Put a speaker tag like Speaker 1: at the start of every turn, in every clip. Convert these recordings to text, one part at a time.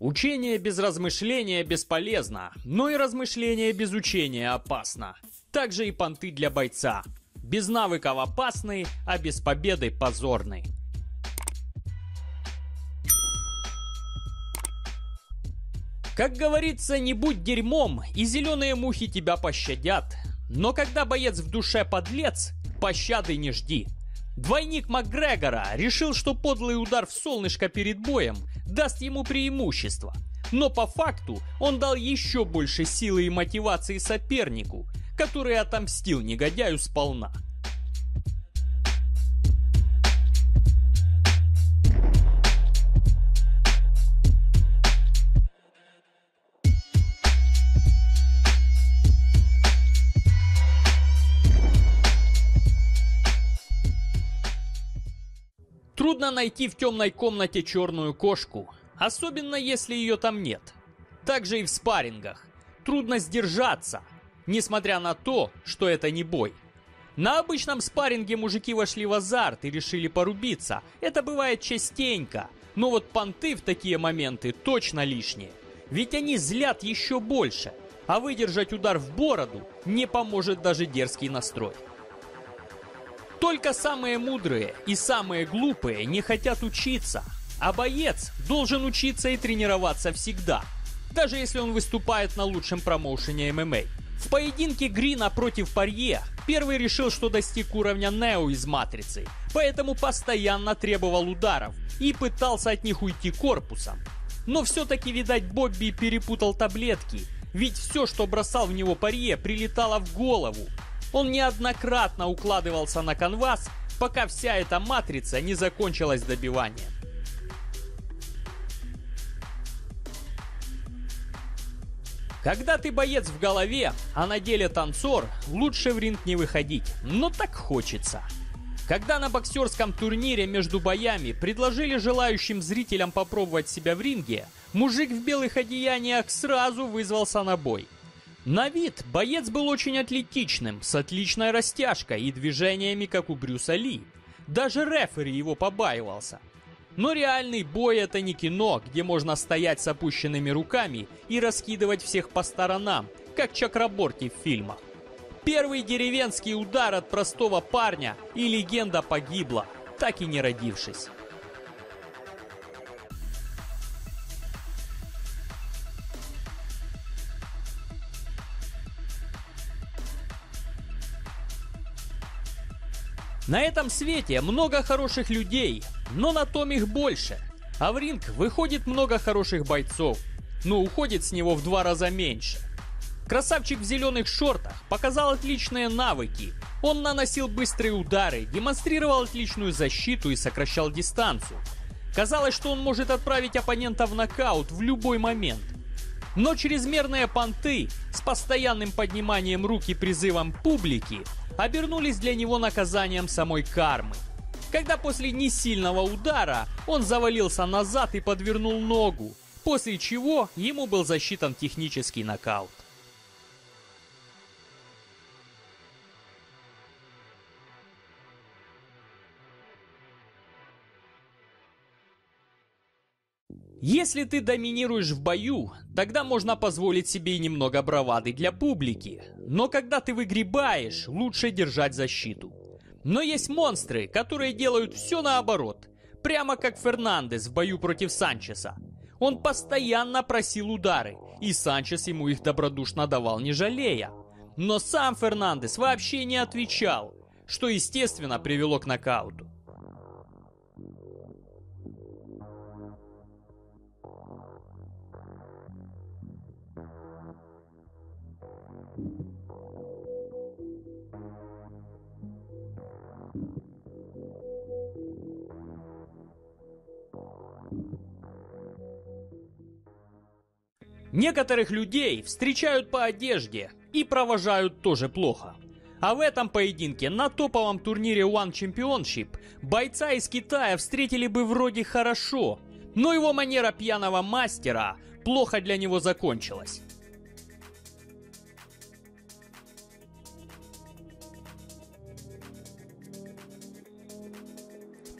Speaker 1: Учение без размышления бесполезно, но и размышление без учения опасно. Также и понты для бойца. Без навыков опасны, а без победы позорны. Как говорится, не будь дерьмом, и зеленые мухи тебя пощадят. Но когда боец в душе подлец, пощады не жди. Двойник Макгрегора решил, что подлый удар в солнышко перед боем даст ему преимущество. Но по факту он дал еще больше силы и мотивации сопернику, который отомстил негодяю сполна. Трудно найти в темной комнате черную кошку, особенно если ее там нет. Также и в спаррингах. Трудно сдержаться, несмотря на то, что это не бой. На обычном спарринге мужики вошли в азарт и решили порубиться. Это бывает частенько. Но вот понты в такие моменты точно лишние. Ведь они злят еще больше. А выдержать удар в бороду не поможет даже дерзкий настрой. Только самые мудрые и самые глупые не хотят учиться, а боец должен учиться и тренироваться всегда, даже если он выступает на лучшем промоушене ММА. В поединке Грина против Парье первый решил, что достиг уровня Нео из Матрицы, поэтому постоянно требовал ударов и пытался от них уйти корпусом. Но все-таки, видать, Бобби перепутал таблетки, ведь все, что бросал в него Парье, прилетало в голову, он неоднократно укладывался на канвас, пока вся эта матрица не закончилась добиванием. Когда ты боец в голове, а на деле танцор, лучше в ринг не выходить, но так хочется. Когда на боксерском турнире между боями предложили желающим зрителям попробовать себя в ринге, мужик в белых одеяниях сразу вызвался на бой – на вид боец был очень атлетичным, с отличной растяжкой и движениями, как у Брюса Ли. Даже рефери его побаивался. Но реальный бой это не кино, где можно стоять с опущенными руками и раскидывать всех по сторонам, как Чакраборти в фильмах. Первый деревенский удар от простого парня, и легенда погибла, так и не родившись. На этом свете много хороших людей, но на том их больше. А в ринг выходит много хороших бойцов, но уходит с него в два раза меньше. Красавчик в зеленых шортах показал отличные навыки. Он наносил быстрые удары, демонстрировал отличную защиту и сокращал дистанцию. Казалось, что он может отправить оппонента в нокаут в любой момент. Но чрезмерные понты с постоянным подниманием рук и призывом публики обернулись для него наказанием самой кармы. Когда после несильного удара он завалился назад и подвернул ногу, после чего ему был засчитан технический нокаут. Если ты доминируешь в бою, тогда можно позволить себе и немного бравады для публики. Но когда ты выгребаешь, лучше держать защиту. Но есть монстры, которые делают все наоборот. Прямо как Фернандес в бою против Санчеса. Он постоянно просил удары, и Санчес ему их добродушно давал не жалея. Но сам Фернандес вообще не отвечал, что естественно привело к нокауту. Некоторых людей встречают по одежде и провожают тоже плохо. А в этом поединке на топовом турнире One Championship бойца из Китая встретили бы вроде хорошо, но его манера пьяного мастера плохо для него закончилась.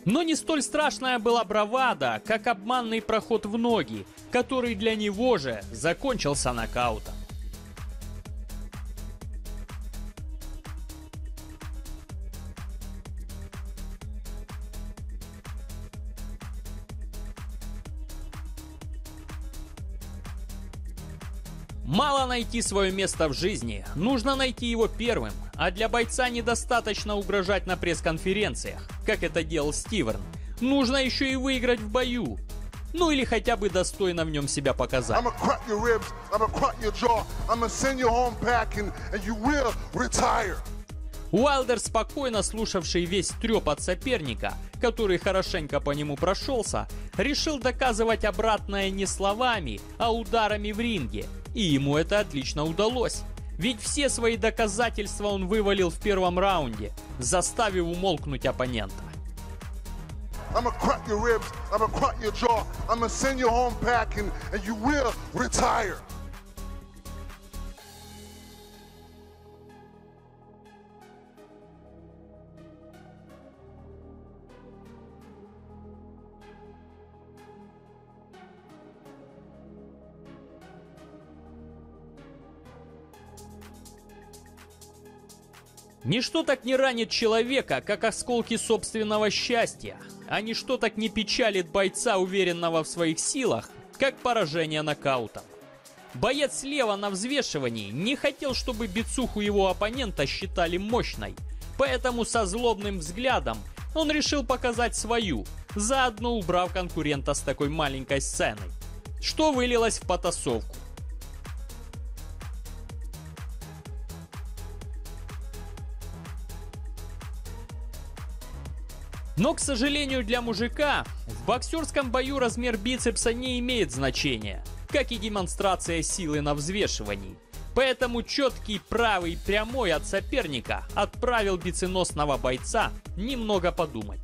Speaker 1: Но не столь страшная была бравада, как обманный проход в ноги, который для него же закончился нокаутом. Мало найти свое место в жизни, нужно найти его первым, а для бойца недостаточно угрожать на пресс-конференциях, как это делал Стиверн. Нужно еще и выиграть в бою. Ну или хотя бы достойно в нем себя показать. Уайлдер, спокойно слушавший весь треп от соперника, который хорошенько по нему прошелся, решил доказывать обратное не словами, а ударами в ринге – и ему это отлично удалось. Ведь все свои доказательства он вывалил в первом раунде, заставив умолкнуть оппонента. I'm gonna crack your ribs, I'm gonna crack your jaw, I'm gonna send you home packing, and you will retire. Ничто так не ранит человека, как осколки собственного счастья, а ничто так не печалит бойца, уверенного в своих силах, как поражение нокаутом. Боец слева на взвешивании не хотел, чтобы бицуху его оппонента считали мощной, поэтому со злобным взглядом он решил показать свою, заодно убрав конкурента с такой маленькой сценой, что вылилось в потасовку. Но, к сожалению для мужика, в боксерском бою размер бицепса не имеет значения, как и демонстрация силы на взвешивании. Поэтому четкий правый прямой от соперника отправил биценосного бойца немного подумать.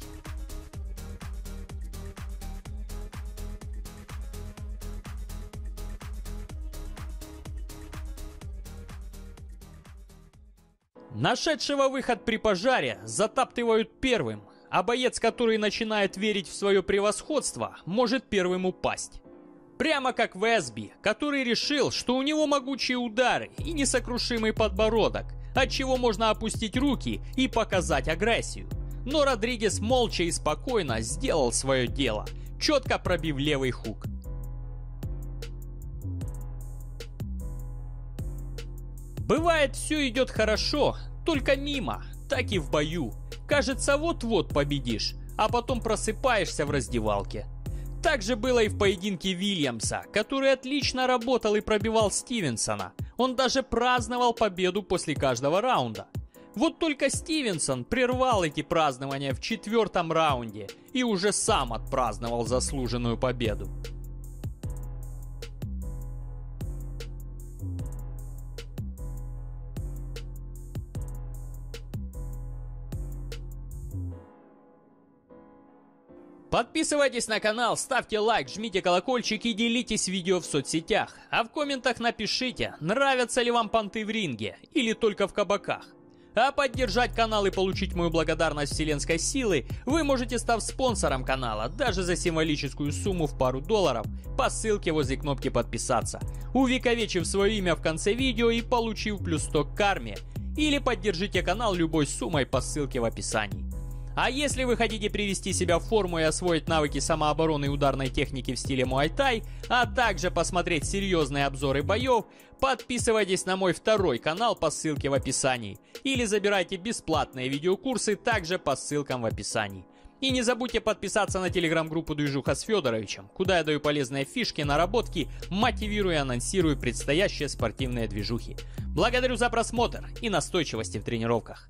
Speaker 1: Нашедшего выход при пожаре затаптывают первым, а боец, который начинает верить в свое превосходство, может первым упасть. Прямо как Весби, который решил, что у него могучие удары и несокрушимый подбородок, от чего можно опустить руки и показать агрессию. Но Родригес молча и спокойно сделал свое дело, четко пробив левый хук. Бывает, все идет хорошо, только мимо, так и в бою. Кажется, вот-вот победишь, а потом просыпаешься в раздевалке. Так же было и в поединке Вильямса, который отлично работал и пробивал Стивенсона. Он даже праздновал победу после каждого раунда. Вот только Стивенсон прервал эти празднования в четвертом раунде и уже сам отпраздновал заслуженную победу. Подписывайтесь на канал, ставьте лайк, жмите колокольчик и делитесь видео в соцсетях. А в комментах напишите, нравятся ли вам понты в ринге или только в кабаках. А поддержать канал и получить мою благодарность вселенской силы вы можете став спонсором канала, даже за символическую сумму в пару долларов по ссылке возле кнопки подписаться, увековечив свое имя в конце видео и получив плюс 100 к карме. Или поддержите канал любой суммой по ссылке в описании. А если вы хотите привести себя в форму и освоить навыки самообороны и ударной техники в стиле Muay а также посмотреть серьезные обзоры боев, подписывайтесь на мой второй канал по ссылке в описании. Или забирайте бесплатные видеокурсы также по ссылкам в описании. И не забудьте подписаться на телеграм-группу Движуха с Федоровичем, куда я даю полезные фишки, наработки, мотивирую и анонсирую предстоящие спортивные движухи. Благодарю за просмотр и настойчивости в тренировках.